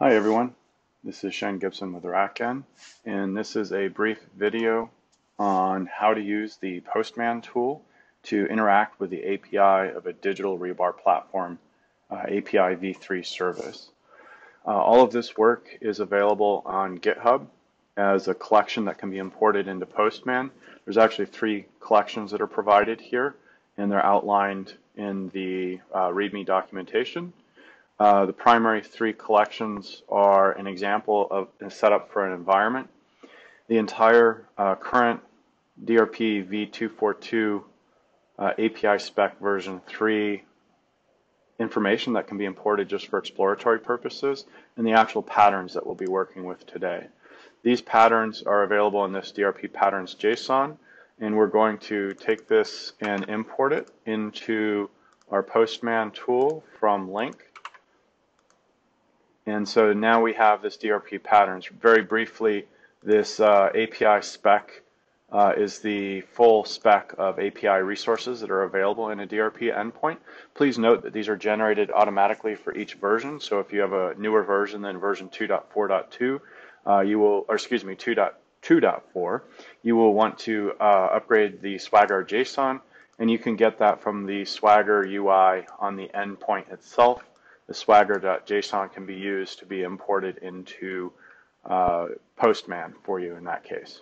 Hi everyone, this is Shane Gibson with RackN, and this is a brief video on how to use the Postman tool to interact with the API of a digital rebar platform uh, API v3 service. Uh, all of this work is available on GitHub as a collection that can be imported into Postman. There's actually three collections that are provided here, and they're outlined in the uh, README documentation. Uh, the primary three collections are an example of a setup for an environment. The entire uh, current DRP v242 uh, API spec version 3 information that can be imported just for exploratory purposes, and the actual patterns that we'll be working with today. These patterns are available in this DRP patterns JSON, and we're going to take this and import it into our Postman tool from link. And so now we have this DRP patterns. Very briefly, this uh, API spec uh, is the full spec of API resources that are available in a DRP endpoint. Please note that these are generated automatically for each version. So if you have a newer version than version 2.4.2, uh, you will, or excuse me, 2.2.4, you will want to uh, upgrade the Swagger JSON, and you can get that from the Swagger UI on the endpoint itself the swagger.json can be used to be imported into uh, Postman for you in that case.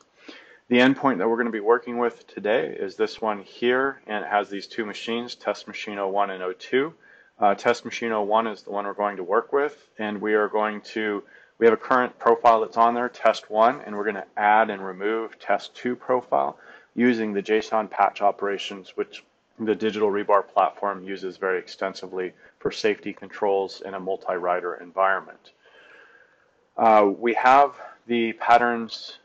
The endpoint that we're going to be working with today is this one here, and it has these two machines, test machine 01 and 02. Uh, test machine 01 is the one we're going to work with, and we are going to, we have a current profile that's on there, test 1, and we're going to add and remove test 2 profile using the JSON patch operations, which the digital rebar platform uses very extensively for safety controls in a multi-writer environment. Uh, we have the patterns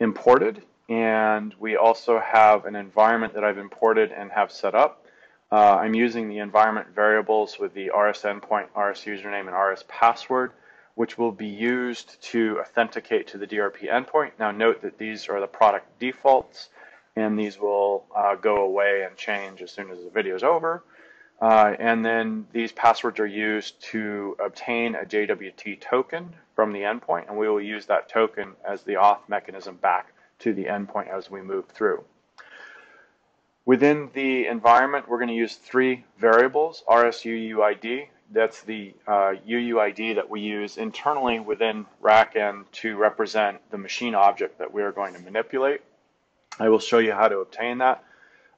imported and we also have an environment that I've imported and have set up. Uh, I'm using the environment variables with the RS endpoint, RS username, and RS password, which will be used to authenticate to the DRP endpoint. Now note that these are the product defaults and these will uh, go away and change as soon as the video is over. Uh, and then these passwords are used to obtain a JWT token from the endpoint, and we will use that token as the auth mechanism back to the endpoint as we move through. Within the environment, we're going to use three variables, RSUUID, that's the uh, UUID that we use internally within RackN to represent the machine object that we are going to manipulate. I will show you how to obtain that.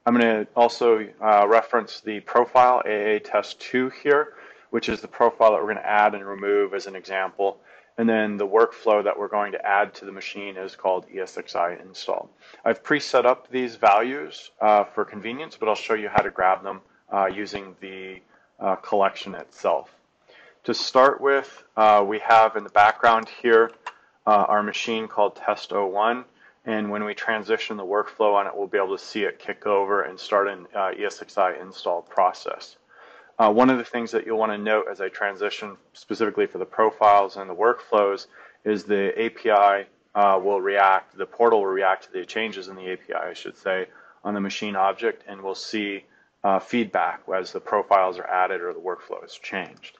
I'm going to also uh, reference the profile AA test 2 here, which is the profile that we're going to add and remove as an example. And then the workflow that we're going to add to the machine is called ESXi install. I've pre-set up these values uh, for convenience, but I'll show you how to grab them uh, using the uh, collection itself. To start with, uh, we have in the background here uh, our machine called test01. And when we transition the workflow on it, we'll be able to see it kick over and start an uh, ESXi install process. Uh, one of the things that you'll want to note as I transition specifically for the profiles and the workflows is the API uh, will react, the portal will react to the changes in the API, I should say, on the machine object, and we'll see uh, feedback as the profiles are added or the workflow is changed.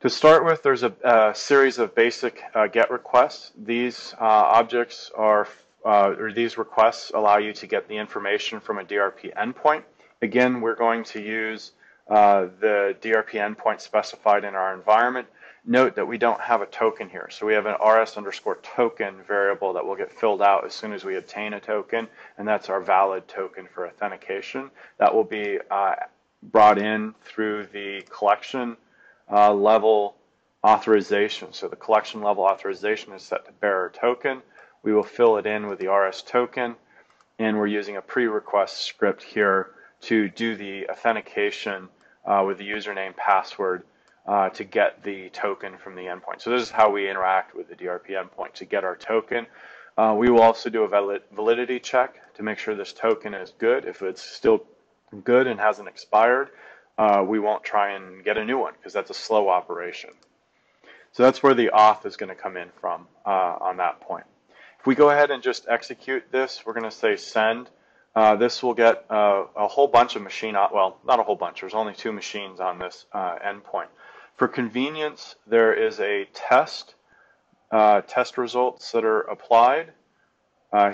To start with, there's a, a series of basic uh, GET requests. These uh, objects are, uh, or these requests allow you to get the information from a DRP endpoint. Again, we're going to use uh, the DRP endpoint specified in our environment. Note that we don't have a token here. So we have an rs underscore token variable that will get filled out as soon as we obtain a token, and that's our valid token for authentication. That will be uh, brought in through the collection uh, level authorization. So the collection level authorization is set to bearer token. We will fill it in with the RS token, and we're using a pre-request script here to do the authentication uh, with the username password uh, to get the token from the endpoint. So this is how we interact with the DRP endpoint to get our token. Uh, we will also do a validity check to make sure this token is good. If it's still good and hasn't expired, uh, we won't try and get a new one because that's a slow operation. So that's where the auth is going to come in from uh, on that point. If we go ahead and just execute this, we're going to say send. Uh, this will get uh, a whole bunch of machine, well, not a whole bunch, there's only two machines on this uh, endpoint. For convenience, there is a test, uh, test results that are applied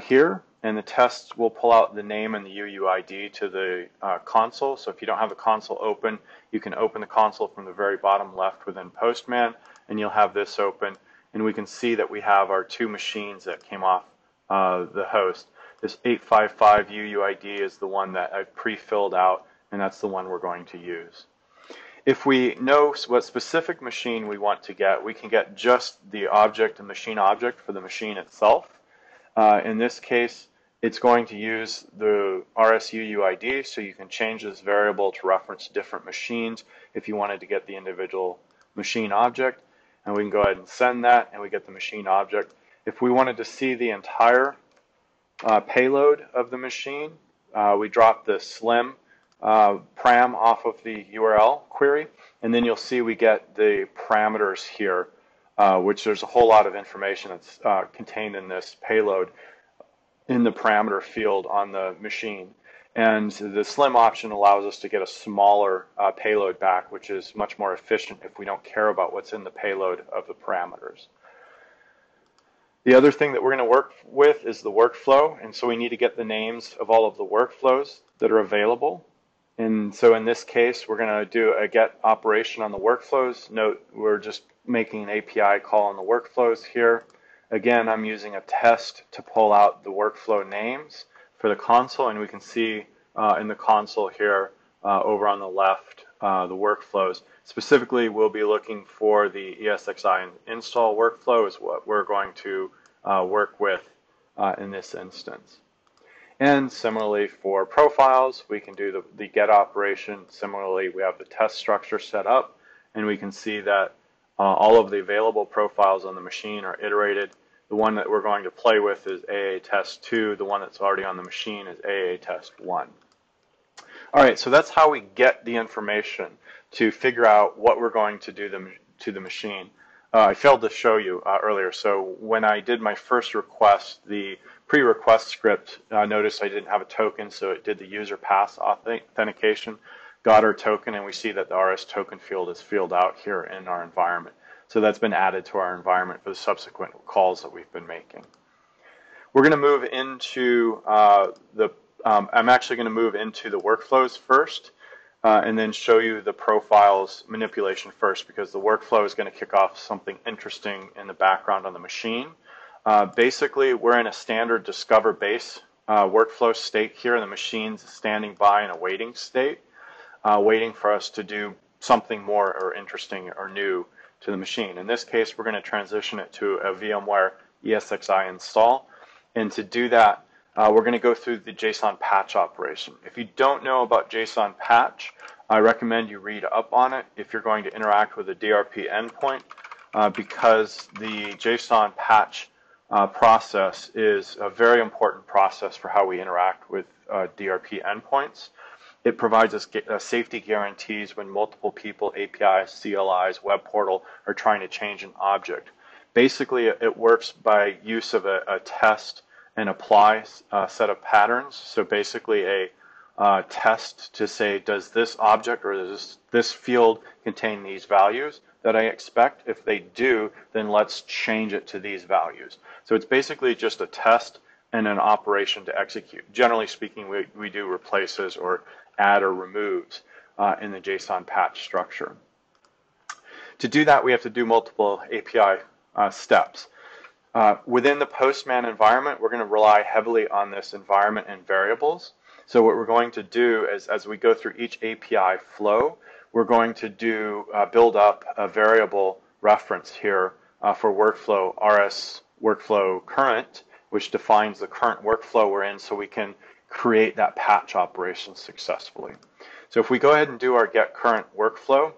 here, and the test will pull out the name and the UUID to the uh, console. So if you don't have the console open, you can open the console from the very bottom left within Postman, and you'll have this open, and we can see that we have our two machines that came off uh, the host. This 855 UUID is the one that I've pre-filled out, and that's the one we're going to use. If we know what specific machine we want to get, we can get just the object and machine object for the machine itself. Uh, in this case, it's going to use the RSUUID, so you can change this variable to reference different machines if you wanted to get the individual machine object. And we can go ahead and send that, and we get the machine object. If we wanted to see the entire uh, payload of the machine, uh, we drop the slim uh, param off of the URL query, and then you'll see we get the parameters here, uh, which there's a whole lot of information that's uh, contained in this payload in the parameter field on the machine. And the slim option allows us to get a smaller uh, payload back, which is much more efficient if we don't care about what's in the payload of the parameters. The other thing that we're going to work with is the workflow, and so we need to get the names of all of the workflows that are available. And so in this case, we're going to do a get operation on the workflows. Note we're just making an API call on the workflows here. Again, I'm using a test to pull out the workflow names for the console, and we can see uh, in the console here uh, over on the left uh, the workflows. Specifically, we'll be looking for the ESXi install workflow is what we're going to uh, work with uh, in this instance. And similarly for profiles, we can do the, the get operation. Similarly, we have the test structure set up, and we can see that uh, all of the available profiles on the machine are iterated. The one that we're going to play with is AA test 2. The one that's already on the machine is AA test 1. All right, so that's how we get the information to figure out what we're going to do the, to the machine. Uh, I failed to show you uh, earlier. So when I did my first request, the pre-request script, uh, notice I didn't have a token, so it did the user pass authentication, got our token, and we see that the RS token field is filled out here in our environment. So that's been added to our environment for the subsequent calls that we've been making. We're going to move into uh, the, um, I'm actually going to move into the workflows first uh, and then show you the profiles manipulation first because the workflow is going to kick off something interesting in the background on the machine. Uh, basically, we're in a standard discover base uh, workflow state here. And the machine's standing by in a waiting state, uh, waiting for us to do something more or interesting or new to the machine. In this case, we're going to transition it to a VMware ESXi install. And to do that, uh, we're going to go through the JSON patch operation. If you don't know about JSON patch, I recommend you read up on it if you're going to interact with a DRP endpoint uh, because the JSON patch uh, process is a very important process for how we interact with uh, DRP endpoints. It provides us uh, safety guarantees when multiple people, APIs, CLIs, web portal are trying to change an object. Basically, it works by use of a, a test and apply a set of patterns. So basically a uh, test to say, does this object or does this field contain these values that I expect? If they do, then let's change it to these values. So it's basically just a test and an operation to execute. Generally speaking, we, we do replaces or add or removes uh, in the JSON patch structure. To do that, we have to do multiple API uh, steps. Uh, within the Postman environment, we're going to rely heavily on this environment and variables. So what we're going to do is, as we go through each API flow, we're going to do uh, build up a variable reference here uh, for workflow RS workflow current, which defines the current workflow we're in so we can create that patch operation successfully. So if we go ahead and do our get current workflow,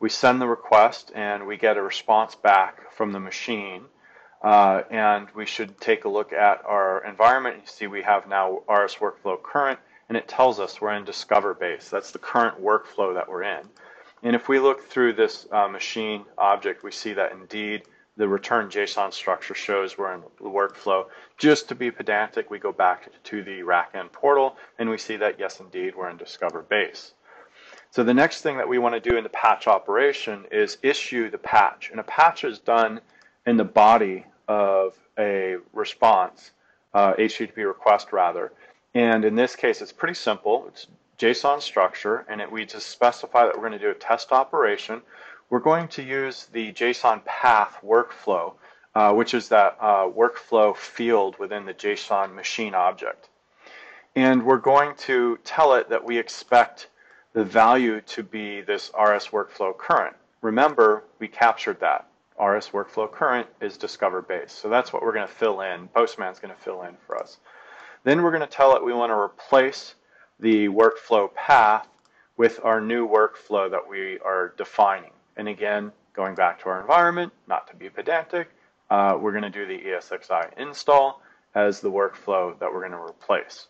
we send the request and we get a response back from the machine. Uh, and we should take a look at our environment. You see we have now RS workflow current, and it tells us we're in Discover base. That's the current workflow that we're in. And if we look through this uh, machine object, we see that indeed the return JSON structure shows we're in the workflow. Just to be pedantic, we go back to the RackN portal, and we see that yes, indeed, we're in Discover base. So the next thing that we want to do in the patch operation is issue the patch. And a patch is done in the body of a response, uh, HTTP request rather. And in this case, it's pretty simple. It's JSON structure, and it, we just specify that we're going to do a test operation. We're going to use the JSON path workflow, uh, which is that uh, workflow field within the JSON machine object. And we're going to tell it that we expect the value to be this RS workflow current. Remember, we captured that. RS workflow current is discover base. So that's what we're going to fill in. Postman's going to fill in for us. Then we're going to tell it we want to replace the workflow path with our new workflow that we are defining. And again, going back to our environment, not to be pedantic, uh, we're going to do the ESXi install as the workflow that we're going to replace.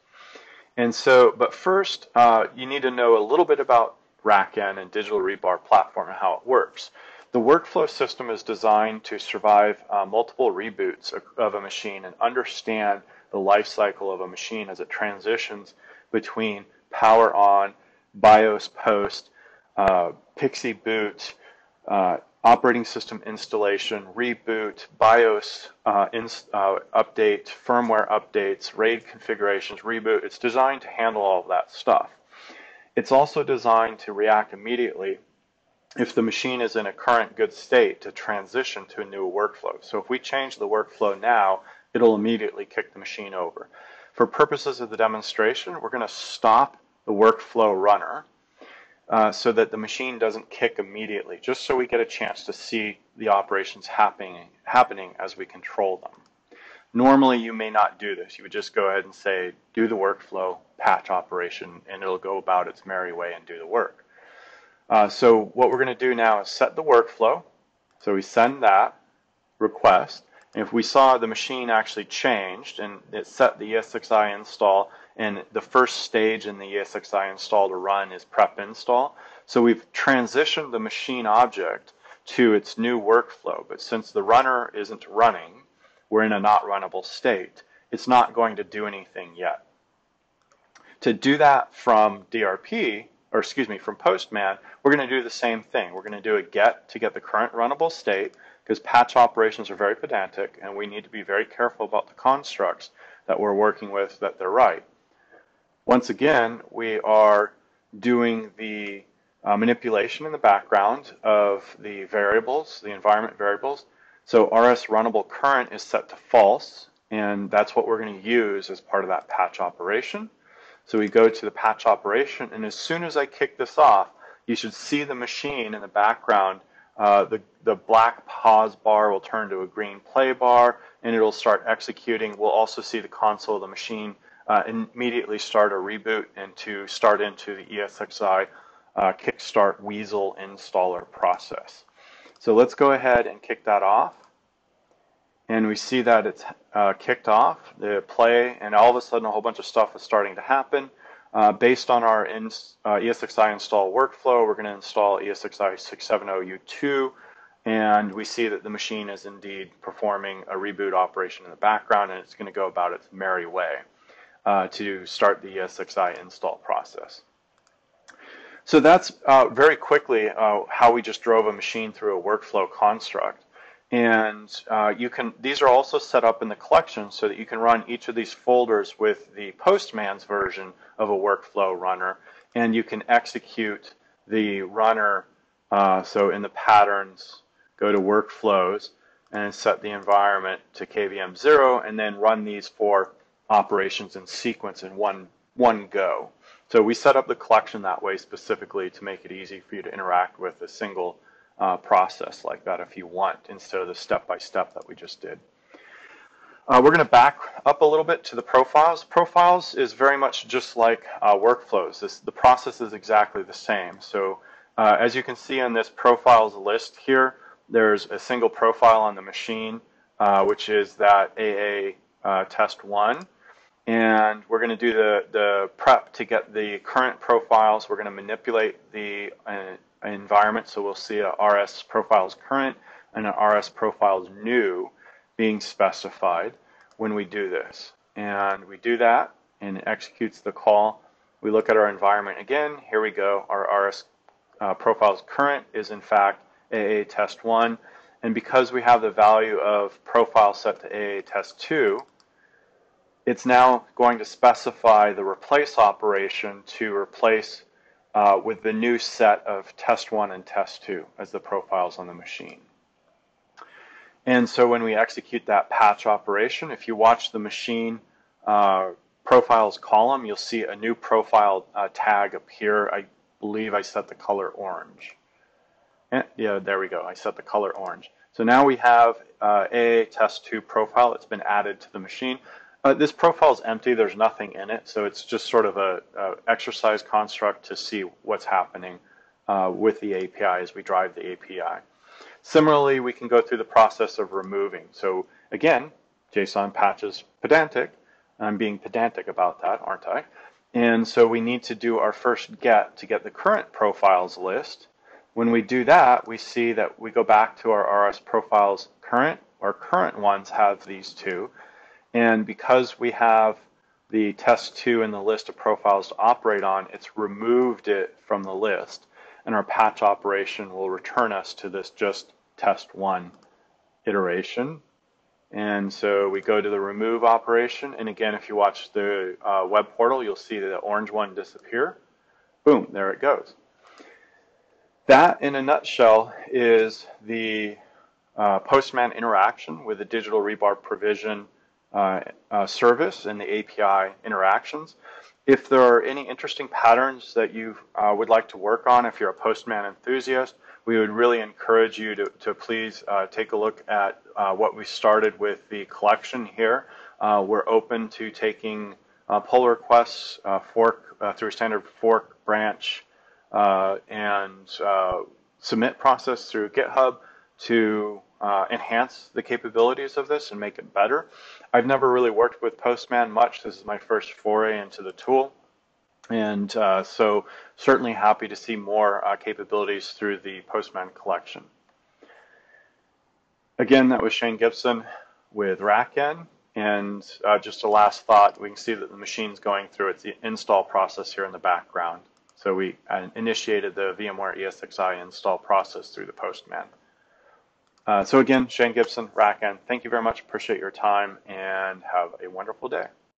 And so, but first, uh, you need to know a little bit about RackN and Digital Rebar platform and how it works. The workflow system is designed to survive uh, multiple reboots of a machine and understand the life cycle of a machine as it transitions between power on, BIOS post, uh, PXE boot, uh, operating system installation, reboot, BIOS uh, uh, update, firmware updates, RAID configurations, reboot. It's designed to handle all of that stuff. It's also designed to react immediately if the machine is in a current good state to transition to a new workflow. So if we change the workflow now, it'll immediately kick the machine over. For purposes of the demonstration, we're going to stop the workflow runner uh, so that the machine doesn't kick immediately, just so we get a chance to see the operations happening, happening as we control them. Normally, you may not do this. You would just go ahead and say, do the workflow patch operation, and it'll go about its merry way and do the work. Uh, so what we're going to do now is set the workflow. So we send that request. And if we saw the machine actually changed and it set the ESXi install and the first stage in the ESXi install to run is prep install. So we've transitioned the machine object to its new workflow. But since the runner isn't running, we're in a not runnable state. It's not going to do anything yet. To do that from DRP, or excuse me, from Postman, we're going to do the same thing. We're going to do a get to get the current runnable state because patch operations are very pedantic and we need to be very careful about the constructs that we're working with that they're right. Once again, we are doing the uh, manipulation in the background of the variables, the environment variables. So RS runnable current is set to false, and that's what we're going to use as part of that patch operation. So we go to the patch operation, and as soon as I kick this off, you should see the machine in the background. Uh, the, the black pause bar will turn to a green play bar, and it'll start executing. We'll also see the console of the machine uh, immediately start a reboot and to start into the ESXi uh, Kickstart Weasel installer process. So let's go ahead and kick that off. And we see that it's uh, kicked off, the play, and all of a sudden a whole bunch of stuff is starting to happen. Uh, based on our in, uh, ESXi install workflow, we're going to install ESXi 670U2, and we see that the machine is indeed performing a reboot operation in the background, and it's going to go about its merry way uh, to start the ESXi install process. So that's uh, very quickly uh, how we just drove a machine through a workflow construct. And uh, you can; these are also set up in the collection so that you can run each of these folders with the Postman's version of a workflow runner, and you can execute the runner. Uh, so in the patterns, go to workflows and set the environment to KVM0, and then run these for operations in sequence in one, one go. So we set up the collection that way specifically to make it easy for you to interact with a single uh, process like that if you want, instead of the step-by-step -step that we just did. Uh, we're going to back up a little bit to the profiles. Profiles is very much just like uh, workflows. This, the process is exactly the same. So uh, as you can see on this profiles list here, there's a single profile on the machine, uh, which is that AA uh, test 1 and we're going to do the, the prep to get the current profiles. We're going to manipulate the uh, environment, so we'll see a RS profiles current and an RS profiles new being specified when we do this. And we do that, and it executes the call. We look at our environment again. Here we go. Our RS uh, profiles current is in fact AA test 1. And because we have the value of profile set to AA test 2, it's now going to specify the replace operation to replace uh, with the new set of test 1 and test 2 as the profiles on the machine. And so when we execute that patch operation, if you watch the machine uh, profiles column, you'll see a new profile uh, tag appear. I believe I set the color orange. And, yeah, there we go. I set the color orange. So now we have uh, AA test 2 profile It's been added to the machine. Uh, this profile is empty. There's nothing in it. So it's just sort of a, a exercise construct to see what's happening uh, with the API as we drive the API. Similarly, we can go through the process of removing. So again, JSON patches pedantic. I'm being pedantic about that, aren't I? And so we need to do our first get to get the current profiles list. When we do that, we see that we go back to our RS profiles current. Our current ones have these two. And because we have the test two in the list of profiles to operate on, it's removed it from the list. And our patch operation will return us to this just test one iteration. And so we go to the remove operation. And again, if you watch the uh, web portal, you'll see the orange one disappear. Boom, there it goes. That, in a nutshell, is the uh, Postman interaction with the digital rebar provision uh, uh, service and the API interactions. If there are any interesting patterns that you uh, would like to work on, if you're a Postman enthusiast, we would really encourage you to, to please uh, take a look at uh, what we started with the collection here. Uh, we're open to taking pull requests, fork through a standard fork branch, and submit process through GitHub to uh, enhance the capabilities of this and make it better. I've never really worked with Postman much. This is my first foray into the tool. And uh, so certainly happy to see more uh, capabilities through the Postman collection. Again, that was Shane Gibson with RackN. And uh, just a last thought, we can see that the machine's going through its install process here in the background. So we uh, initiated the VMware ESXi install process through the Postman. Uh, so again, Shane Gibson, RackN, thank you very much. Appreciate your time and have a wonderful day.